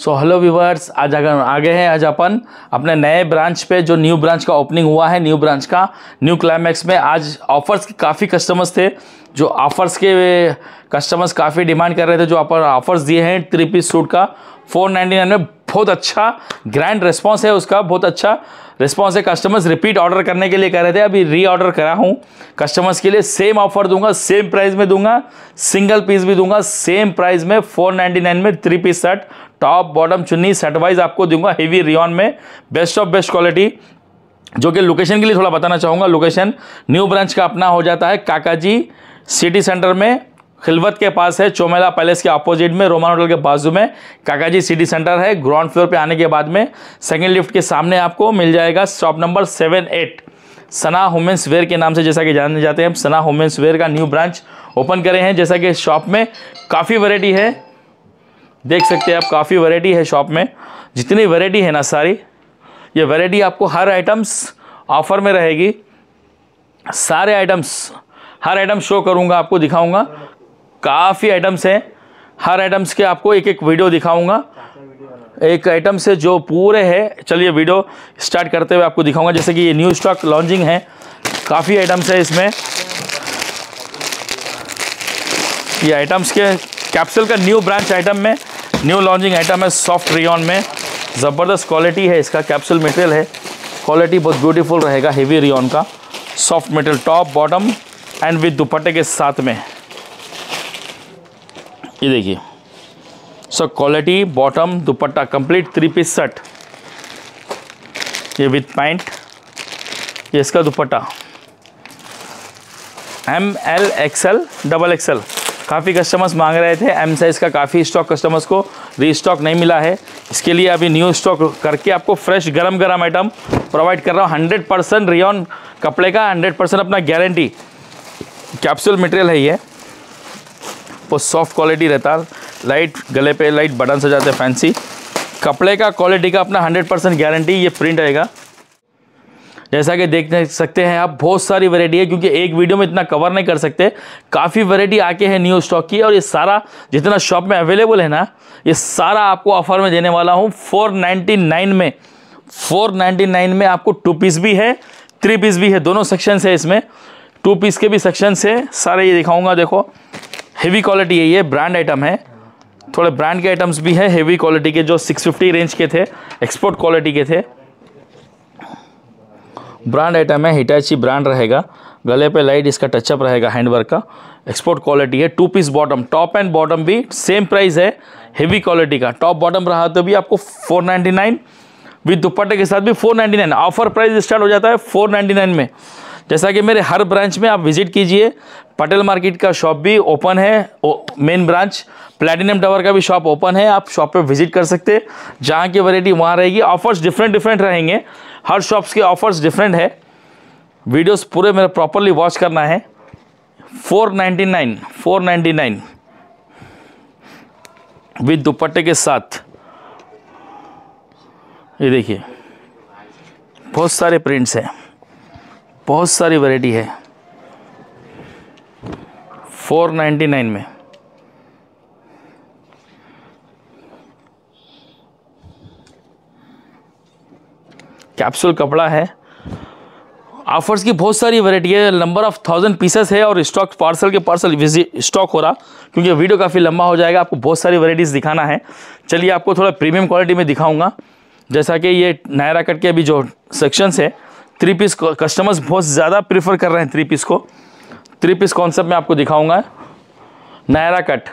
So hello viewers आज अगर आगे हैं, आज अपन अपने नए ब्रांच पे जो न्यू ब्रांच का ओपनिंग हुआ है न्यू ब्रांच का न्यू क्लाइमैक्स में आज ऑफर्स के काफ़ी कस्टमर्स थे, जो ऑफर्स के कस्टमर्स काफ़ी डिमांड कर रहे थे, जो अपन ऑफर्स दिए हैं थ्री पीस सूट का। फोर नाइन्टी नाइन में बहुत अच्छा ग्रैंड रिस्पॉन्स है उसका, बहुत अच्छा रिस्पॉन्स है कस्टमर्स रिपीट ऑर्डर करने के लिए कह रहे थे, अभी री ऑर्डर करा हूँ। कस्टमर्स के लिए सेम ऑफ़र दूँगा सेम प्राइस में दूँगा सिंगल पीस भी दूँगा सेम प्राइस में 499 में three piece set top bottom चुन्नी सेट वाइज आपको दूँगा हेवी रियॉन में बेस्ट ऑफ़ बेस्ट क्वालिटी जो कि लोकेशन के लिए थोड़ा बताना चाहूँगा लोकेशन न्यू ब्रांच का अपना हो जाता है, काकाजी सिटी सेंटर में खिलवत के पास है, चोमेला पैलेस के अपोजिट में, रोमान होटल के बाजू में। काकाजी सिटी सेंटर है ग्राउंड फ्लोर पे आने के बाद में सेकेंड लिफ्ट के सामने आपको मिल जाएगा shop number seven eight Sana women's wear के नाम से जैसा कि जाने जाते हैं सना वुमेंस वेयर का न्यू ब्रांच ओपन करे हैं, जैसा कि शॉप में काफ़ी वैरायटी है। देख सकते हैं आप, काफ़ी वैरायटी है शॉप में। जितनी वैरायटी है ना सारी, ये वैरायटी आपको हर आइटम्स ऑफ़र में रहेगी। सारे आइटम्स हर आइटम शो करूँगा, आपको दिखाऊँगा। काफ़ी आइटम्स हैं। हर आइटम्स के आपको एक एक वीडियो दिखाऊँगा। एक आइटम से जो पूरे है। चलिए वीडियो स्टार्ट करते हुए आपको दिखाऊँगा। जैसे कि ये न्यू स्टॉक लॉन्चिंग है। काफ़ी आइटम्स है इसमें। ये आइटम्स के कैप्सूल का न्यू ब्रांच आइटम में न्यू लॉन्चिंग आइटम है सॉफ्ट रियॉन में। ज़बरदस्त क्वालिटी है इसका। कैप्सूल मटेरियल है। क्वालिटी बहुत ब्यूटीफुल रहेगा हेवी रियॉन का। Soft material top bottom and with दुपट्टे के साथ में। ये देखिए। सो क्वालिटी बॉटम दुपट्टा कंप्लीट थ्री पीस सेट ये विथ पैंट ये इसका दुपट्टा। M L XL double XL काफ़ी कस्टमर्स मांग रहे थे। एम साइज़ का काफ़ी स्टॉक कस्टमर्स को रीस्टॉक नहीं मिला है। इसके लिए अभी न्यू स्टॉक करके आपको फ्रेश गरम गरम आइटम प्रोवाइड कर रहा हूँ। हंड्रेड परसेंट रियॉन कपड़े का हंड्रेड परसेंट अपना गारंटी कैप्सूल मटेरियल है ये। वो सॉफ्ट क्वालिटी रहता है लाइट गले पे लाइट बटन से जाते फैंसी कपड़े का क्वालिटी का अपना 100 परसेंट गारंटी ये प्रिंट रहेगा। जैसा कि देख सकते हैं आप, बहुत सारी वैरायटी है, क्योंकि एक वीडियो में इतना कवर नहीं कर सकते। काफ़ी वैरायटी आके है न्यू स्टॉक की, और ये सारा जितना शॉप में अवेलेबल है ना, ये सारा आपको ऑफ़र में देने वाला हूँ। 499 में 499 में आपको टू पीस भी है थ्री पीस भी है, दोनों सेक्शन है इसमें। टू पीस के भी सेक्शन से सारे ये दिखाऊँगा, देखो। हेवी क्वालिटी है ये ब्रांड आइटम है। थोड़े ब्रांड के आइटम्स भी है हेवी क्वालिटी के, जो 650 रेंज के थे एक्सपोर्ट क्वालिटी के थे। ब्रांड आइटम है हिटाची ब्रांड रहेगा। गले पे लाइट इसका टचअप रहेगा हैंडवर्क का। एक्सपोर्ट क्वालिटी है two piece bottom top and bottom भी सेम प्राइस है हेवी क्वालिटी का। टॉप बॉटम रहा तो भी आपको 499 विद दुपट्टे के साथ भी 499 ऑफ़र प्राइस स्टार्ट हो जाता है 499 में। जैसा कि मेरे हर ब्रांच में आप विज़िट कीजिए। पटेल मार्केट का शॉप भी ओपन है मेन ब्रांच प्लेटिनम टावर का भी शॉप ओपन है, आप शॉप पे विज़िट कर सकते हैं। जहाँ की वैरायटी वहाँ रहेगी। ऑफर्स डिफरेंट डिफरेंट रहेंगे। हर शॉप्स के ऑफर्स डिफरेंट है। वीडियोस पूरे मेरे प्रॉपरली वॉच करना है। 499 499 विद दुपट्टे के साथ। ये देखिए। बहुत सारे प्रिंट्स हैं। बहुत सारी वैरायटी है। 499 में। कैप्सूल कपड़ा है। ऑफर्स की बहुत सारी वैरायटी है। नंबर ऑफ़ थाउज़ेंड पीसेस है और स्टॉक पार्सल के पार्सल स्टॉक हो रहा, क्योंकि वीडियो काफ़ी लंबा हो जाएगा। आपको बहुत सारी वैरायटीज़ दिखाना है। चलिए आपको थोड़ा प्रीमियम क्वालिटी में दिखाऊँगा। जैसा कि ये नायरा कट के अभी जो सेक्शंस है थ्री पीस कस्टमर्स बहुत ज़्यादा प्रीफर कर रहे हैं थ्री पीस को। थ्री पीस कॉन्सेप्ट में आपको दिखाऊँगा। नायरा कट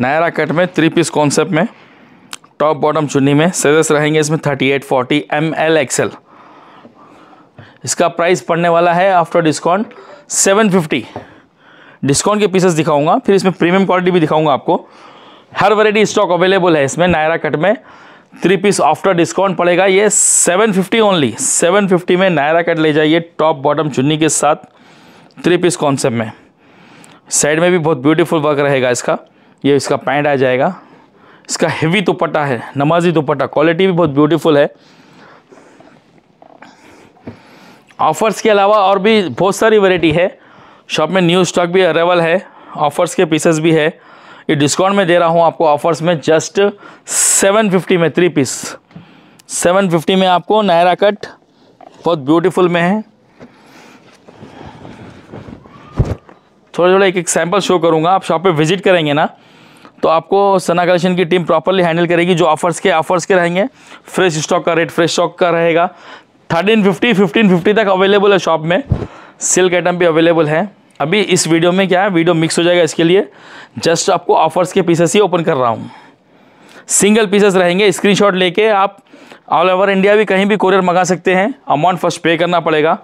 नायरा कट में थ्री पीस कॉन्सेप्ट में टॉप बॉटम चुन्नी में सेजस रहेंगे इसमें thirty eight forty M L XL इसका प्राइस पड़ने वाला है after discount seven fifty discount के पीसेस दिखाऊँगा, फिर इसमें प्रीमियम क्वालिटी भी दिखाऊँगा आपको। हर वैरायटी स्टॉक अवेलेबल है इसमें नायरा कट में। थ्री पीस आफ्टर डिस्काउंट पड़ेगा। ये seven fifty only seven fifty में नायरा कट ले जाइए टॉप बॉटम चुन्नी के साथ थ्री पीस कॉन्सेप्ट में। साइड में भी बहुत ब्यूटीफुल वर्क रहेगा इसका। ये इसका पैंट आ जाएगा। इसका हेवी दुपट्टा है, नमाजी दुपट्टा। क्वालिटी भी बहुत ब्यूटीफुल है। ऑफर्स के अलावा और भी बहुत सारी वैरायटी है। शॉप में न्यू स्टॉक भी अवेलेबल है। ऑफर्स के पीसेस भी है। ये डिस्काउंट में दे रहा हूँ आपको ऑफर्स में जस्ट सेवन फिफ्टी में थ्री पीस सेवन फिफ्टी में आपको नायरा कट बहुत ब्यूटीफुल में है। थोड़ा थोड़ा एक एक सैंपल शो करूँगा, आप शॉप पे विज़िट करेंगे ना तो आपको सना कलेक्शन की टीम प्रॉपरली हैंडल करेगी जो ऑफर्स के ऑफर्स के रहेंगे। फ्रेश स्टॉक का रेट फ्रेश स्टॉक का रहेगा। थर्टीन फिफ्टी फिफ्टीन फिफ्टी तक अवेलेबल है शॉप में। सिल्क आइटम भी अवेलेबल है। अभी इस वीडियो में क्या है, वीडियो मिक्स हो जाएगा इसके लिए। जस्ट आपको ऑफर्स के पीसेस ही ओपन कर रहा हूँ। सिंगल पीसेस रहेंगे स्क्रीनशॉट लेके आप ऑल ओवर इंडिया भी कहीं भी कोरियर मंगा सकते हैं। अमाउंट फ़र्स्ट पे करना पड़ेगा।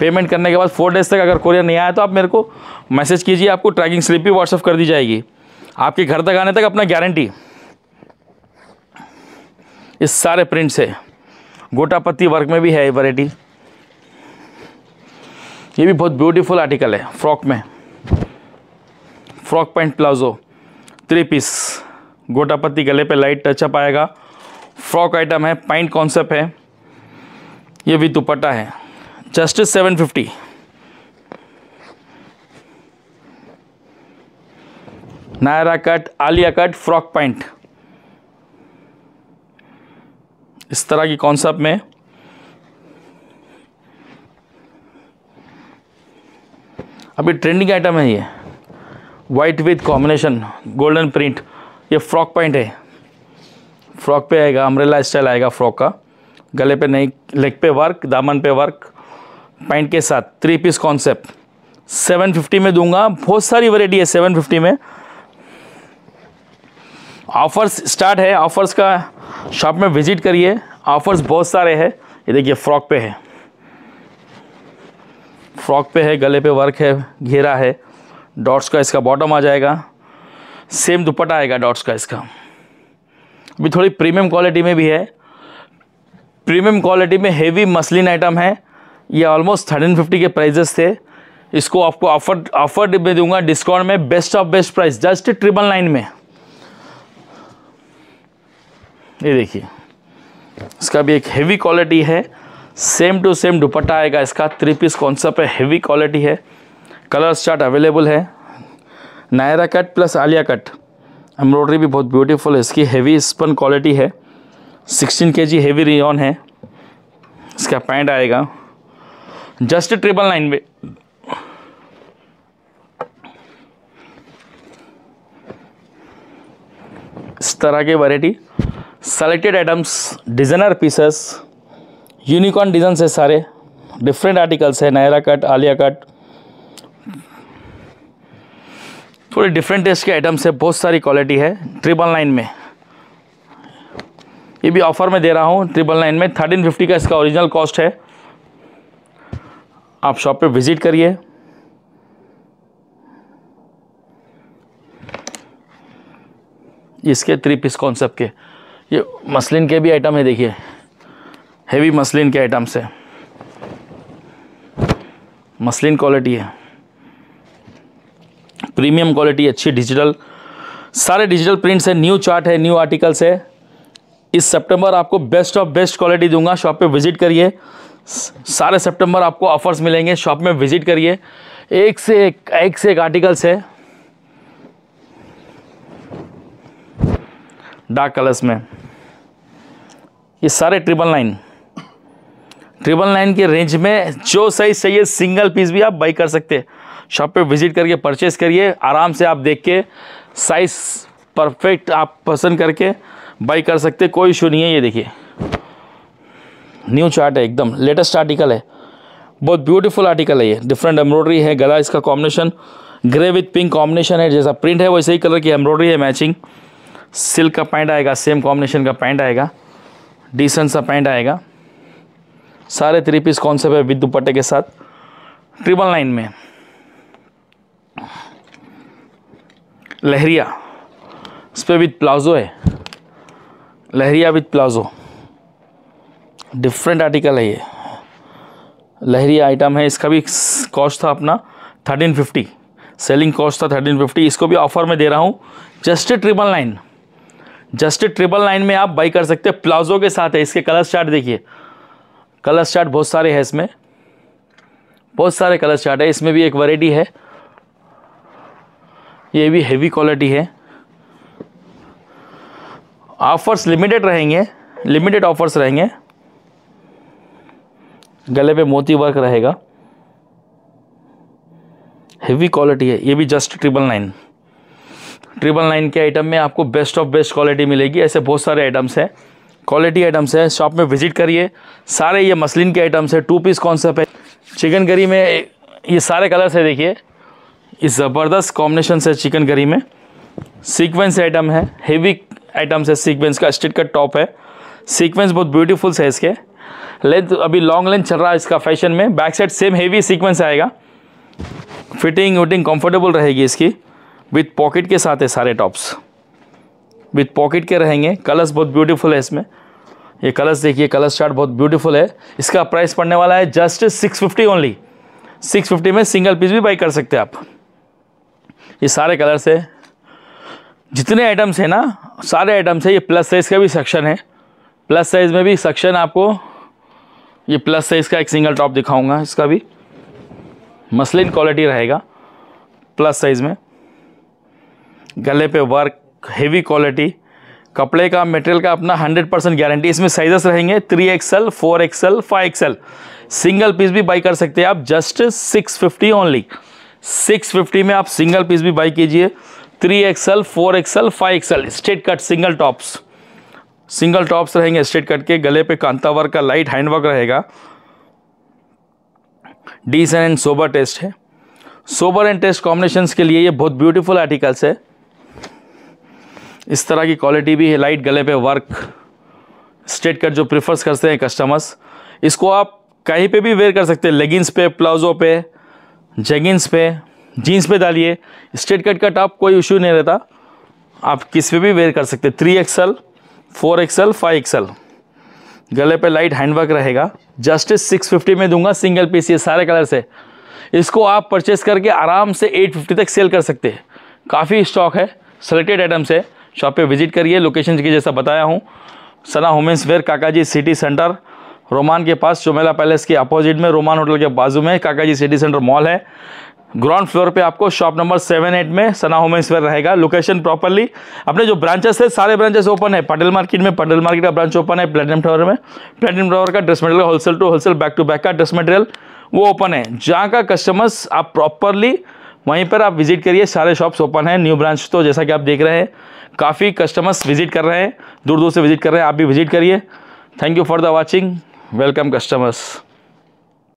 पेमेंट करने के बाद फोर डेज़ तक अगर कोरियर नहीं आया तो आप मेरे को मैसेज कीजिए, आपको ट्रैकिंग स्लिप भी व्हाट्सअप कर दी जाएगी। आपके घर तक आने तक अपना गारंटी इस सारे प्रिंट्स है गोटापत्ती वर्क में भी है वैरायटी ये भी बहुत ब्यूटीफुल आर्टिकल है फ्रॉक में। Frock pant palazzo three piece गोटा पत्ती गले पे लाइट टचअप आएगा। फ्रॉक आइटम है पैंट कॉन्सेप्ट है। ये भी दुपट्टा है। Just seven fifty Naira cut Alia cut frock pant इस तरह की कॉन्सेप्ट में अभी ट्रेंडिंग आइटम है ये। White with combination golden print ये फ्रॉक पैंट है। फ्रॉक पे आएगा अम्ब्रेला स्टाइल आएगा फ्रॉक का। गले पे नहीं लेग पे वर्क दामन पे वर्क पैंट के साथ थ्री पीस कॉन्सेप्ट 750 में दूँगा, बहुत सारी वैरायटी है 750 में। ऑफर्स स्टार्ट है ऑफर्स का शॉप में विज़िट करिए। ऑफर्स बहुत सारे हैं, ये देखिए फ्रॉक पे है। फ्रॉक पे है, गले पे वर्क है, घेरा है, डॉट्स का इसका बॉटम आ जाएगा। सेम दुपट्टा आएगा डॉट्स का इसका। अभी थोड़ी प्रीमियम क्वालिटी में भी है। प्रीमियम क्वालिटी में हेवी मसलिन आइटम है। ये ऑलमोस्ट थर्टीन फिफ्टी के प्राइजेस थे। इसको आपको ऑफ़र ऑफ़र में दूँगा डिस्काउंट में best of best price just triple nine में। ये देखिए, इसका भी एक हेवी क्वालिटी है। सेम टू सेम दुपट्टा आएगा। इसका थ्री पीस कॉन्सेप्ट है। हेवी क्वालिटी है। कलर चार्ट अवेलेबल है। Naira cut plus Alia cut embroidery भी बहुत ब्यूटीफुल है। इसकी हेवी स्पन क्वालिटी है। 16 के जी हेवी रियन है। इसका पैंट आएगा। जस्ट ट्रिपल नाइन में। इस तरह की variety selected items designer pieces unicorn design है सारे डिफरेंट आर्टिकल्स है नायरा कट आलिया कट थोड़े डिफरेंट टेस्ट के आइटम्स है, बहुत सारी क्वालिटी है ट्रिपल नाइन में। ये भी ऑफ़र में दे रहा हूँ ट्रिपल नाइन में। थर्टीन फिफ्टी का इसका ओरिजिनल कॉस्ट है। आप शॉप पे विज़िट करिए। इसके थ्री पीस कॉन्सेप्ट के। ये मसलिन के भी आइटम है, देखिए। हेवी मसलिन के आइटम्स है मसलिन क्वालिटी है। प्रीमियम क्वालिटी अच्छी डिजिटल सारे डिजिटल प्रिंट्स है न्यू चार्ट है न्यू आर्टिकल्स है इस सितंबर आपको बेस्ट ऑफ़ बेस्ट क्वालिटी दूँगा शॉप पे विज़िट करिए। सारे सितंबर आपको ऑफर्स मिलेंगे शॉप में विज़िट करिए। एक से एक एक से एक आर्टिकल्स है। डार्क कलर्स में। ये सारे ट्रिपल नाइन ट्रिपल नाइन के रेंज में जो साइज़ चाहिए सिंगल पीस भी आप बाई कर सकते हैं। शॉप पे विज़िट करके परचेस करिए, आराम से आप देख के साइज़ परफेक्ट आप पसंद करके बाई कर सकते कोई इशू नहीं है, ये देखिए। न्यू चार्ट है एकदम लेटेस्ट आर्टिकल है। बहुत ब्यूटीफुल आर्टिकल है ये। डिफरेंट एम्ब्रॉयडरी है, गला इसका combination grey with pink combination है, जैसा प्रिंट है, वैसे ही कलर की एम्ब्रॉयडरी है मैचिंग सिल्क का पैंट आएगा सेम कॉम्बिनेशन का पैंट आएगा। डिसेंट सा पैंट आएगा। सारे थ्री पीस कॉन्सेप्ट है विद दुपट्टे के साथ। ट्रिपल नाइन में। लहरिया, इस पर विथ प्लाजो है। Leheriya with palazzo. Different article है ये। लहरिया आइटम है, इसका भी कॉस्ट था अपना थर्टीन फिफ्टी सेलिंग कॉस्ट था थर्टीन फिफ्टी इसको भी ऑफ़र में दे रहा हूँ। Just triple nine just triple nine में आप बाई कर सकते हैं। प्लाजो के साथ है, इसके कलर चार्ट देखिए। कलर चार्ट बहुत सारे हैं इसमें। बहुत सारे कलर चार्ट है। इसमें भी एक वैरायटी है। ये भी हेवी क्वालिटी है। ऑफर्स लिमिटेड रहेंगे। लिमिटेड ऑफर्स रहेंगे। गले पे मोती वर्क रहेगा। हेवी क्वालिटी है। ये भी just triple nine triple nine के आइटम में आपको बेस्ट ऑफ़ बेस्ट क्वालिटी मिलेगी। ऐसे बहुत सारे आइटम्स हैं। क्वालिटी आइटम्स है शॉप में विज़िट करिए। सारे ये मसलिन के आइटम्स है टू पीस कॉन्सेप्ट है। चिकन करी में ये सारे कलर्स है, देखिए। इस ज़बरदस्त कॉम्बिनेशन से चिकन करी में। सीक्वेंस आइटम है हेवी आइटम्स है सीक्वेंस का स्टिट का टॉप है। सीक्वेंस बहुत ब्यूटीफुल है इसके लेंथ अभी लॉन्ग लेंथ चल रहा है इसका फ़ैशन में। Back side same heavy sequence आएगा। फिटिंग वटिंग कंफर्टेबल रहेगी इसकी। विथ पॉकेट के साथ है सारे टॉप्स विथ पॉकेट के रहेंगे। कलर्स बहुत ब्यूटीफुल है इसमें। ये कलर्स देखिए कलर चार्ट बहुत ब्यूटीफुल है। इसका प्राइस पड़ने वाला है just six fifty only six fifty में सिंगल पीस भी बाई कर सकते हैं आप। ये सारे कलर्स है। जितने आइटम्स हैं ना, सारे आइटम्स है। ये प्लस साइज़ का भी सेक्शन है। प्लस साइज़ में भी सेक्शन आपको, ये प्लस साइज़ का एक सिंगल टॉप दिखाऊँगा इसका भी। मसलिन क्वालिटी रहेगा। प्लस साइज़ में। गले पे वर्क हेवी क्वालिटी कपड़े का मटेरियल का अपना 100 परसेंट गारंटी इसमें साइजेस रहेंगे three XL four XL five XL single piece भी बाई कर सकते हैं आप जस्ट 650 ओनली 650 में आप सिंगल पीस भी बाई कीजिए three XL four XL five XL straight cut single tops single tops रहेंगे स्ट्रेट कट के, गले पे कांता वर्क का लाइट हैंड वर्क रहेगा। डीसेंट एंड सोबर टेस्ट है। सोबर एंड टेस्ट कॉम्बिनेशन के लिए ये बहुत ब्यूटीफुल आर्टिकल्स है। इस तरह की क्वालिटी भी है लाइट गले पे वर्क स्ट्रेट कट जो प्रिफर्स करते हैं कस्टमर्स इसको आप कहीं पे भी वेयर कर सकते हैं लेगिंग्स पे, प्लाजो पे जेगिंग्स पे जीन्स पे डालिए स्ट्रेट कट का टॉप कोई इशू नहीं रहता, आप किस पे भी वेयर कर सकते हैं three XL four XL five XL गले पे लाइट हैंडवर्क रहेगा जस्ट सिक्स फिफ्टी में दूँगा सिंगल पीस ये सारे कलर से इसको आप परचेस करके आराम से एट फिफ्टी तक सेल कर सकते हैं, काफ़ी स्टॉक है सेलेक्टेड आइटम्स है शॉप पे विज़िट करिए, लोकेशन की जैसा बताया हूँ। Sana women's wear, Kakaji city centre. Roman के पास, चोमेला पैलेस के अपोजिट में, रोमान होटल के बाजू में, काकाजी सिटी सेंटर मॉल है। ग्राउंड फ्लोर पे आपको शॉप नंबर सेवन एट में सना वुमेंस वेयर रहेगा। लोकेशन प्रॉपरली, अपने जो ब्रांचेस है, सारे ब्रांचेस ओपन है। पटेल मार्केट में पटेल मार्केट का ब्रांच ओपन है, प्लेटिनम टावर में। प्लेटिनम टावर का dress material, wholesale to wholesale, back to back का ड्रेस मटेरियल, वो ओपन है। जहाँ का कस्टमर्स आप प्रॉपरली वहीं पर आप विज़िट करिए, सारे शॉप्स ओपन हैं, न्यू ब्रांच तो जैसा कि आप देख रहे हैं, काफ़ी कस्टमर्स विज़िट कर रहे हैं दूर दूर से विज़िट कर रहे हैं, आप भी विज़िट करिए। Thank you for the watching welcome customers